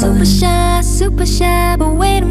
Super shy, super shy, but wait a